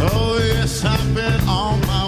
Oh, yes, I've been on my